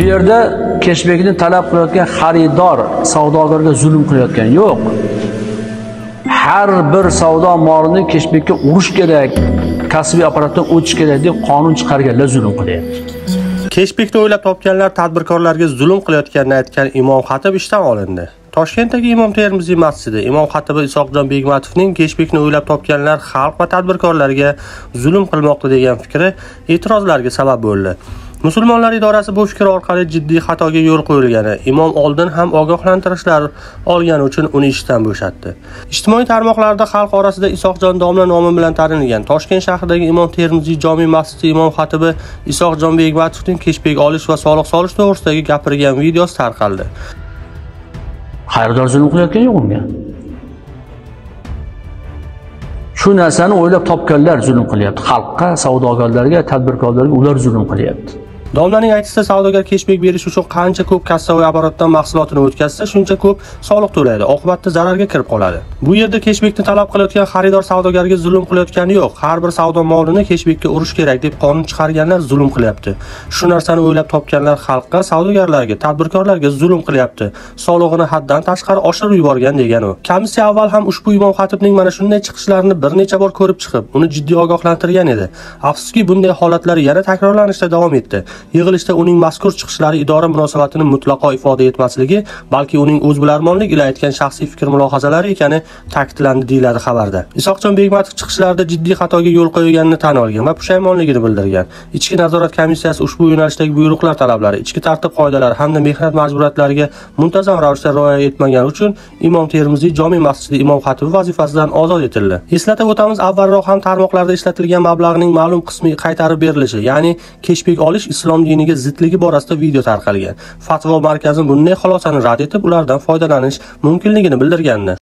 Bu yerda keshbekni talab qilayotgan xaridor savdogarga zulm qilayotgani yo'q. Har bir savdo molini keshbekka urish kerak, kasbiy apparatdan o'tish kerak deb qonun chiqarganlar zulm qilyapti. Keshbekni o'ylab topganlar tadbirkorlarga zulm qilayotganini aytgan Imom Xatib ishdan olindi. Toshkentdagi Imom Termiziy masjidi Imom Xatibi Isoqjon Begmatovning Keshbekni o'ylab topganlar xalq va tadbirkorlarga zulm qilmoqda degan fikri e'tirozlarga sabab bo'ldi. Musulmonlar idorasi bu fikr orqali jiddiy xatoga yo'l qo'yilgani, imom oldin ham ogohlantirishlar olgani uchun uni ishdan bo'shatdi. Ijtimoiy tarmoqlarda xalq orasida Isoqjon domla nomi bilan tanilgan Toshkent shahridagi Imom Termiziy jome masjidi imom xatibi Isoqjon Begmatovning keshbek olish va soliq solish to'g'risidagi gapirgan videosi tarqaldi. Xaridor zulm yo'q unga. Shu narsani o'ylab topganlar zulm qilyapti. Xalqqa, savdogarlarga, tadbirkorlarga ular zulm qilyapti. Domlaning aytishicha, savdogar keshbek berish uchun qancha ko'p kassaviy apparatdan mahsulotini o'tkazsa, shuncha ko'p soliq to'laydi. Oqibatda zararga kirib qoladi. Bu yerda keshbekni talab qilayotgan xaridor savdogarga zulm qilayotgani yo'q. Har bir savdo molini keshbekka urish kerak deb qonun chiqarganlar zulm qilyapti. Shu narsani o'ylab topganlar xalqqa, savdogarlarga, tadbirkorlarga zulm qilyapti. Solig'ini haddan tashqari oshirib yuborgan degan u. Komissiya avval ham ushbu imom xatibning mana shunday chiqishlarini bir necha bor ko'rib chiqib, uni jiddiy ogohlantirgan edi. Afsuski, bunday holatlar yana takrorlanishda davom etdi. Yig'ilishda uning mazkur chiqishlari idora munosabatini mutlaqo ifoda etmasligi, balki uning o'zbilarmonlik ila aytgan shaxsiy fikr mulohazalari ekani ta'kidlandi deyiladi xabarda. Isoqjon bekmatov chiqishlarida jiddiy xatoga yo'l qo'yganini tan olgan va pushaymonligini bildirgan. Ichki nazorat komissiyasi ushbu yo'nalishdagi buyruqlar talablari, ichki tartib qoidalari hamda mehnat majburiyatlariga muntazam ravishda rioya etmagani uchun Imom Termiziy jome masjidi imom xatibi vazifasidan ozod etildi. Eslatib o'tamiz, avvalroq ham tarmoqlarda ishlatilgan mablag'ning ma'lum qismi qaytarib berilishi, ya'ni kechbek olish islom diniga zidligi borasida video tarqalgan. Fatvo markazi bunday xulosani rad etib, ulardan foydalanish mumkinligini bildirgandi.